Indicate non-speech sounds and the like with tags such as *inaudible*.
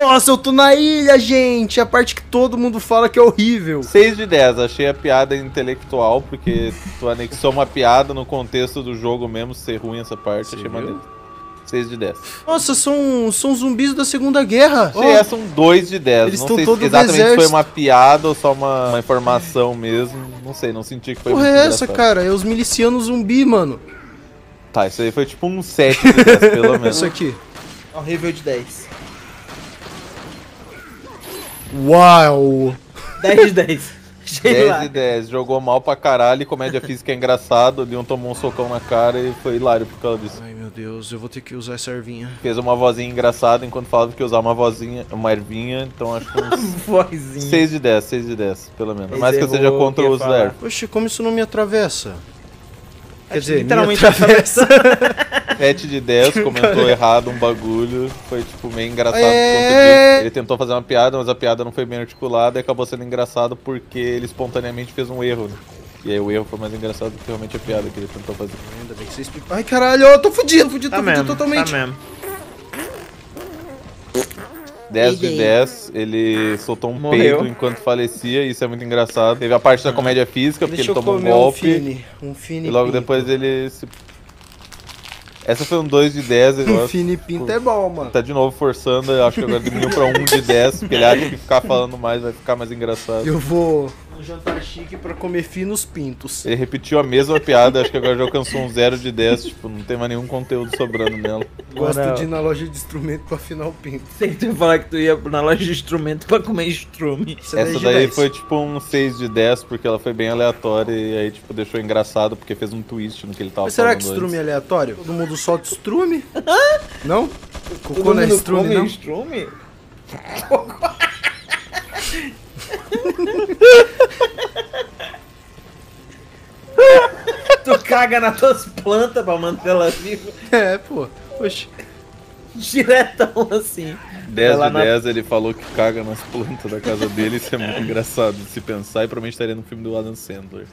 Nossa, eu tô na ilha, gente! A parte que todo mundo fala que é horrível. 6 de 10, achei a piada intelectual, porque tu anexou uma piada no contexto do jogo mesmo, ser ruim essa parte, Você achei viu? maneiro. 6 de 10. Nossa, são, são zumbis da Segunda Guerra. Achei essa um 2 de 10. Eles não sei todo se exatamente do foi uma piada ou só uma, uma informação mesmo. Não sei, não senti que foi Porra muito é essa, cara? É os milicianos zumbi, mano. Tá, isso aí foi tipo um 7 de 10, pelo *laughs* menos. Isso aqui. Horrível de 10. Uau! 10 de 10. Achei 10 lá. de 10, jogou mal pra caralho, comédia física é engraçado, o Leon tomou um socão na cara e foi hilário por causa disso. Ai, meu Deus, eu vou ter que usar essa ervinha. Fez uma vozinha engraçada enquanto falava que ia usar uma vozinha, uma ervinha, então acho que *laughs* uns Vozinha. 6 de 10, 6 de 10, pelo menos. Mais que eu seja contra falar. ler. Oxe, como isso não me atravessa? Quer dizer, literalmente me atravessa. 7 de 10, *laughs* comentou errado um bagulho. Foi tipo meio engraçado É. Ele tentou fazer uma piada, mas a piada não foi bem articulada e acabou sendo engraçado porque ele espontaneamente fez um erro, né? E aí o erro foi mais engraçado do que realmente a piada que ele tentou fazer. Ainda bem que você explicou. Ai, caralho, eu tô fudido, fudido, Tá tô fudido mesmo, totalmente. tá mesmo. 10 de Ei, 10, ele soltou um Morreu. peido enquanto falecia, isso é muito engraçado. Teve a parte da comédia física, porque Deixa ele tomou um comer um golpe. fine. Um fine e logo pinto. depois ele se. Essa foi um 2 de 10, eu Um *laughs* acho. fine pinto é bom, mano. Tá de novo forçando, eu acho que agora diminuiu pra 1 de 10, porque ele acha que ficar falando mais vai ficar mais engraçado. Eu vou um jantar chique pra comer finos pintos. Ele repetiu a mesma piada, acho que agora já alcançou um 0 de 10, tipo, não tem mais nenhum conteúdo sobrando nela. Gosto Mano, de ir na loja de instrumento pra afinar o pinto. Sei que tu ia falar que tu ia na loja de instrumento pra comer. Isso é Essa 10 de daí 10. foi tipo um 6 de 10, porque ela foi bem aleatória e aí, tipo, deixou engraçado porque fez um twist no que ele tava Mas será falando que estrume é aleatório? Todo mundo solta estrume? *laughs* não? Cocô Todo não é estrume, não? estrume? tu *laughs* *laughs* caga nas tuas plantas pra manter ela viva. É, pô. Oxe. Diretão assim. 10 Vai lá de na- 10 ele falou que caga nas plantas da casa dele, isso é muito engraçado de se pensar e provavelmente estaria no filme do Adam Sandler.